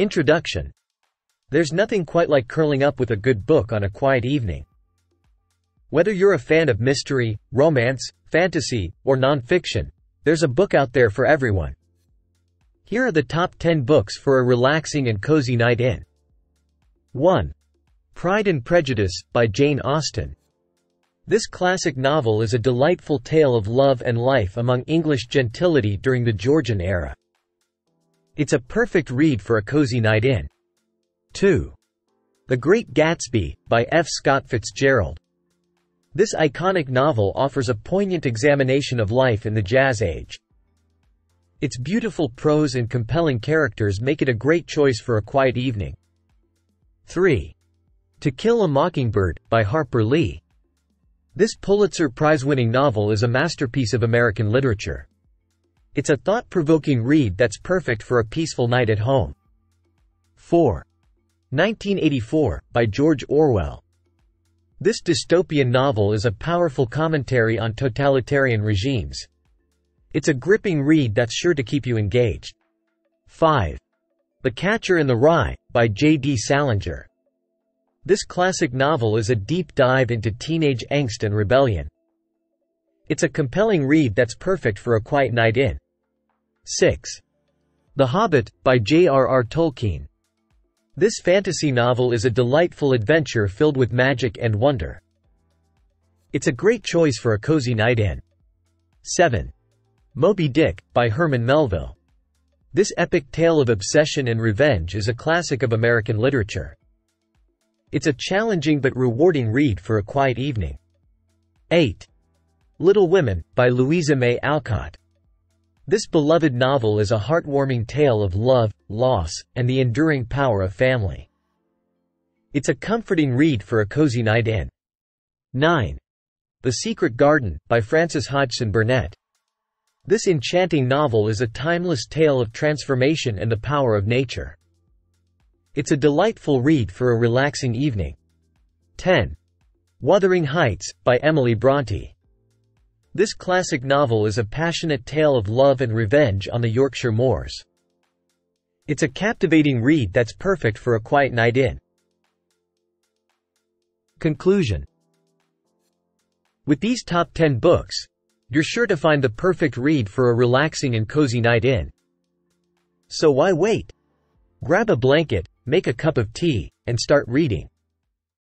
Introduction There's nothing quite like curling up with a good book on a quiet evening. Whether you're a fan of mystery, romance, fantasy, or nonfiction, there's a book out there for everyone. Here are the top 10 books for a relaxing and cozy night in. 1. Pride and Prejudice, by Jane Austen. This classic novel is a delightful tale of love and life among English gentility during the Georgian era. It's a perfect read for a cozy night in. 2. The Great Gatsby, by F. Scott Fitzgerald. This iconic novel offers a poignant examination of life in the Jazz Age. Its beautiful prose and compelling characters make it a great choice for a quiet evening. 3. To Kill a Mockingbird, by Harper Lee. This Pulitzer Prize-winning novel is a masterpiece of American literature. It's a thought-provoking read that's perfect for a peaceful night at home. 4. 1984, by George Orwell. This dystopian novel is a powerful commentary on totalitarian regimes. It's a gripping read that's sure to keep you engaged. 5. The Catcher in the Rye, by J.D. Salinger. This classic novel is a deep dive into teenage angst and rebellion. It's a compelling read that's perfect for a quiet night in. 6. The Hobbit, by J.R.R. Tolkien. This fantasy novel is a delightful adventure filled with magic and wonder. It's a great choice for a cozy night in. 7. Moby Dick, by Herman Melville. This epic tale of obsession and revenge is a classic of American literature. It's a challenging but rewarding read for a quiet evening. 8. Little Women, by Louisa May Alcott. This beloved novel is a heartwarming tale of love, loss, and the enduring power of family. It's a comforting read for a cozy night in. 9. The Secret Garden, by Frances Hodgson Burnett. This enchanting novel is a timeless tale of transformation and the power of nature. It's a delightful read for a relaxing evening. 10. Wuthering Heights, by Emily Bronte. This classic novel is a passionate tale of love and revenge on the Yorkshire moors. It's a captivating read that's perfect for a quiet night in. Conclusion With these top 10 books, you're sure to find the perfect read for a relaxing and cozy night in. So why wait? Grab a blanket, make a cup of tea, and start reading.